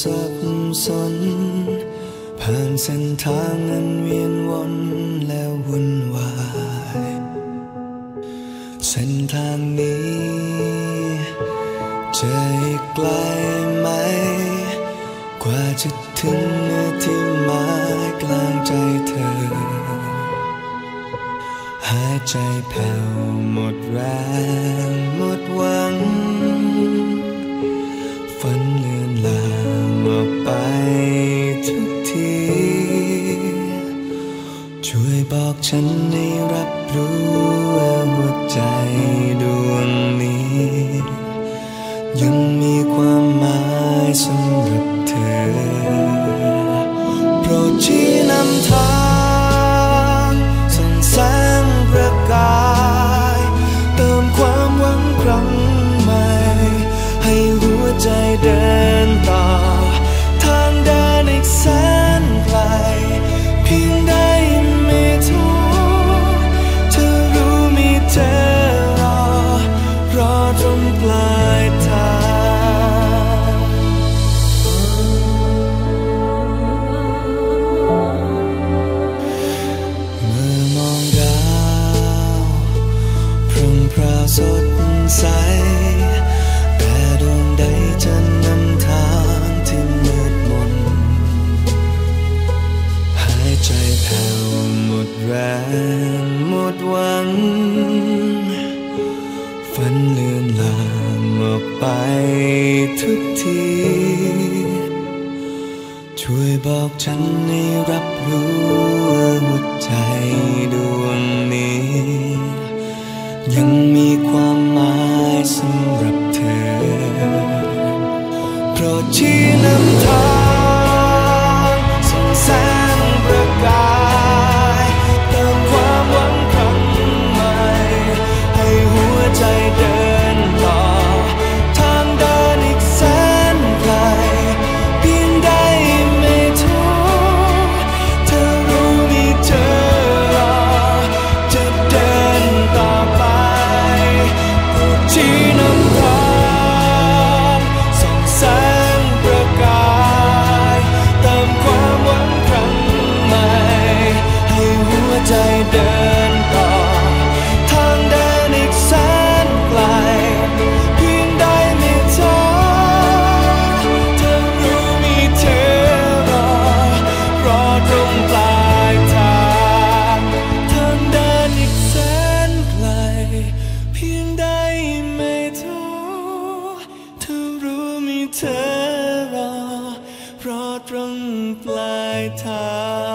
สับสนผ่านเส้นทางอันเวียนวนและวุ่นวาย เส้นทางนี้จะอีกไกลไหม กว่าจะถึงเนื้อที่หมายกลางใจเธอ หายใจแผ่วหมดแรง ที ช่วยบอกฉันให้รับรู้ว่าหัวใจ แผ่วหมดแรงหมดหวัง ฝันเลือนลางออกไปทุกที ช่วยบอกฉันให้รับรู้ว่าหัวใจดวงนี้ ยังมีความหมายสำหรับเธอ โปรดชี้นำทาง ใจเดินต่อ ทางเดินอีกแสนไกลเพียงได้ไม่ท้อเธอรู้มีเธอรอ รอตรงปลายทางทางเดินอีกแสนไกลเพียงได้ไม่ท้อเธอรู้มีเธอรอ รอตรงปลายทาง